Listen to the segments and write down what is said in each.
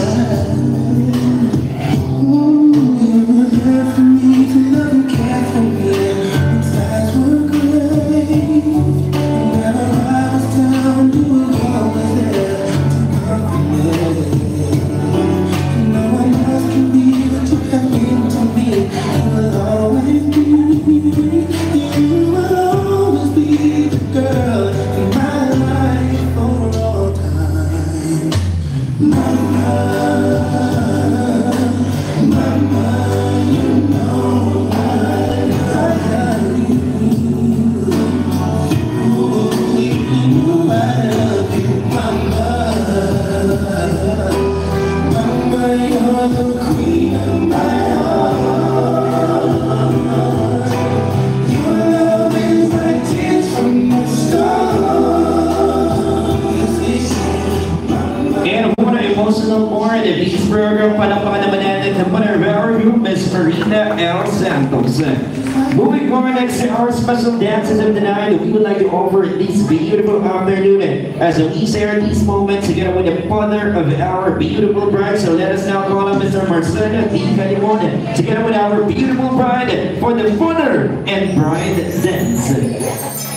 And emotional more. The Beach program palapakan naman Panarvero Group, Miss Marina L. Santos. Moving on next to our special dances of the night, we would like to offer this beautiful afternoon as we share these moments together with the father of our beautiful bride. So let us now call on Mr. Marcelo D. Calimon together with our beautiful bride for the father and bride dance.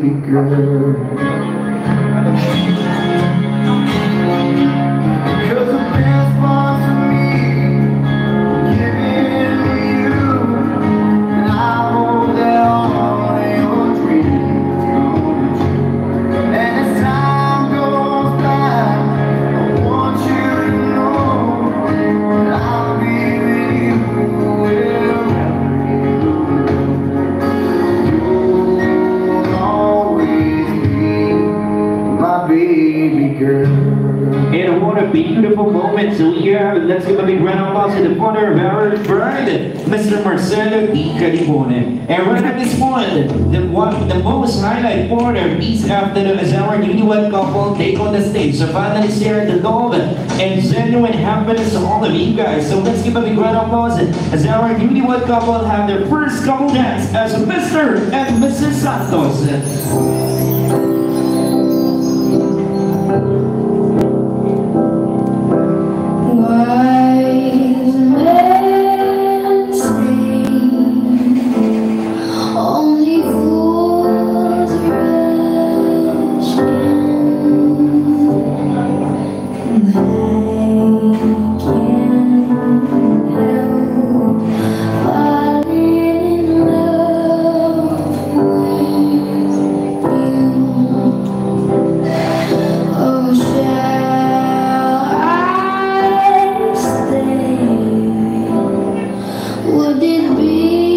Baby girl. Beautiful moment. So here, let's give a big round of applause to the father of our bride, Mr. Marcelo Di Calibone. And right at this point, the one, the most highlight part of this afternoon is our newlywed couple take on the stage. So finally share the love and genuine happiness to all of you guys. So let's give a big round of applause as our newlywed couple have their first couple dance as Mr. and Mrs. Santos. it be?